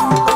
Bye.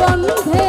Vande